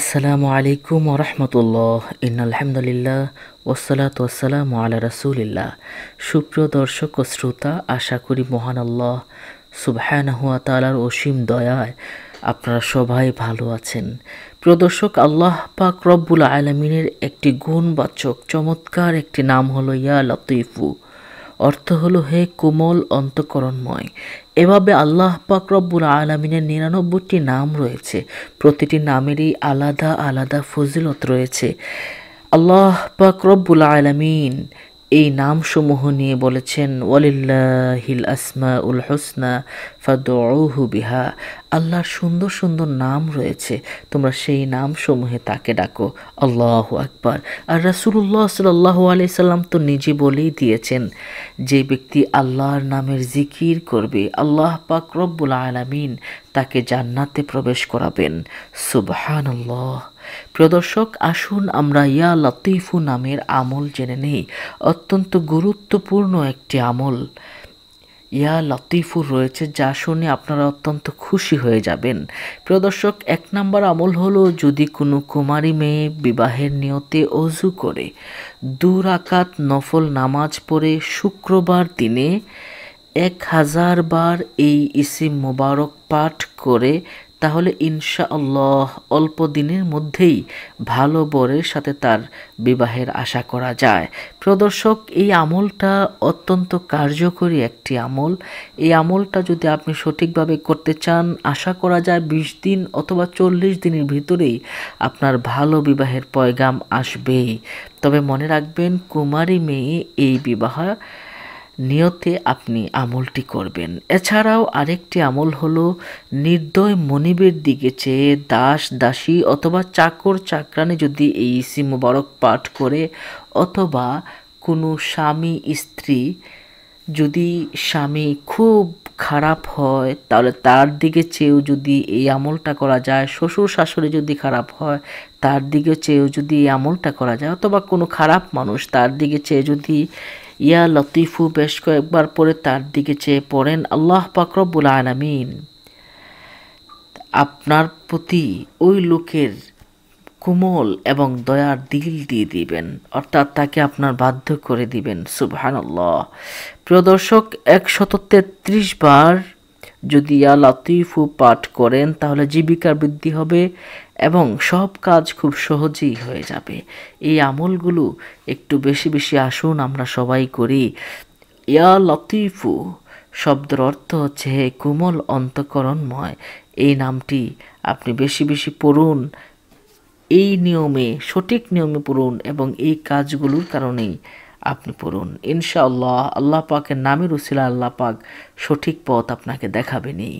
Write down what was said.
আসসালামু আলাইকুম ওরহমতুল্লাহ ইনালহামদুলিল্লাহ ওসালাত ওসালাম আলা রাসুলিল্লাহ। সুপ্রিয় দর্শক ও শ্রোতা, আশা করি মহান আল্লাহ সুবহানাহুয়া তালার অসীম দয়ায় আপনারা সবাই ভালো আছেন। প্রিয় দর্শক, আল্লাহ পাক রব্বুল আলমিনের একটি গুণবাচক, চমৎকার একটি নাম হলো ইয়া লতিফু। অর্থ হলো হে কোমল অন্তকরণময়। এভাবে আল্লাহ পাক রব্বুল আলমিনের নিরানব্বইটি নাম রয়েছে। প্রতিটি নামেরই আলাদা আলাদা ফজিলত রয়েছে। আল্লাহ পাক রব্বুল আলমিন এই নামসমূহ নিয়ে বলেছেন, ওয়ালিল্লাহিল আসমা উল হোসনা ফাদহু বিহা। আল্লাহর সুন্দর সুন্দর নাম রয়েছে। তোমরা সেই নাম সমূহে তাকে ডাকো। আল্লাহ আকবার। আর রাসুল্লাহ সাল্লাহ আলি সাল্লাম তো নিজে বলেই দিয়েছেন, যে ব্যক্তি আল্লাহর নামের জিকির করবে, আল্লাহ পাক রব্বুল আলামিন তাকে জান্নাতে প্রবেশ করাবেন। সুবহান আল্লাহ প্রিয় দর্শক, আসুন আমরা ইয়া লতিফু নামের আমল জেনে নেই। অত্যন্ত গুরুত্বপূর্ণ একটি আমল। ইয়া লতিফুর রয়েছে, যা শুনে আপনারা অত্যন্ত খুশি হয়ে যাবেন। প্রিয় দর্শক, এক নম্বর আমল হলো যদি কোনো কুমারী মেয়ে বিবাহের নিয়তে অজু করে দূর রাকাত নফল নামাজ পড়ে শুক্রবার দিনে এক হাজার বার এই ইসিম মোবারক পাঠ করে তাহলে ইনশা আল্লাহ অল্প দিনের মধ্যেই ভালো বরের সাথে তার বিবাহের আশা করা যায়। প্রদর্শক, এই আমলটা অত্যন্ত কার্যকরী একটি আমল। এই আমলটা যদি আপনি সঠিকভাবে করতে চান, আশা করা যায় বিশ দিন অথবা চল্লিশ দিনের ভিতরেই আপনার ভালো বিবাহের পয়গাম আসবেই। তবে মনে রাখবেন, কুমারী মেয়ে এই বিবাহ নিয়তে আপনি আমলটি করবেন। এছাড়াও আরেকটি আমল হলো, নির্দয় মনিবের দিকে চেয়ে দাস, দাসী অথবা চাকর, চাকরানি যদি এই ইসি মুবারক পাঠ করে, অথবা কোনো স্বামী, স্ত্রী যদি স্বামী খুব খারাপ হয়, তাহলে তার দিকে চেয়েও যদি এই আমলটা করা যায়, শ্বশুর, শাশুড়ি যদি খারাপ হয়, তার দিকে চেয়েও যদি এই আমলটা করা যায়, অথবা কোনো খারাপ মানুষ তার দিকে চেয়ে যদি ইয়া লতিফু বেশ কয়েকবার পরে তার দিকে চেয়ে পড়েন, আল্লাহ পাকরবুল আলমিন, আপনার প্রতি ওই লোকের কোমল এবং দয়ার দিল দিয়ে দিবেন, অর্থাৎ তাকে আপনার বাধ্য করে দিবেন, সুবহানাল্লাহ। প্রিয় দর্শক, একশত তেত্রিশ বার যদি ইয়া লতিফু পাঠ করেন, তাহলে জীবিকার বৃদ্ধি হবে এবং সব কাজ খুব সহজেই হয়ে যাবে। এই আমলগুলো একটু বেশি বেশি আসুন, আমরা সবাই করি। ইয়া লতিফু শব্দের অর্থ হচ্ছে, হে কোমল অন্তকরণময়। এই নামটি আপনি বেশি বেশি পড়ুন, এই নিয়মে, সঠিক নিয়মে পড়ুন এবং এই কাজগুলোর কারণেই আপনি পড়ুন। ইনশাআল্লাহ আল্লাহ পাকের নামের উসিলা আল্লাহ পাক সঠিক পথ আপনাকে দেখাবেনি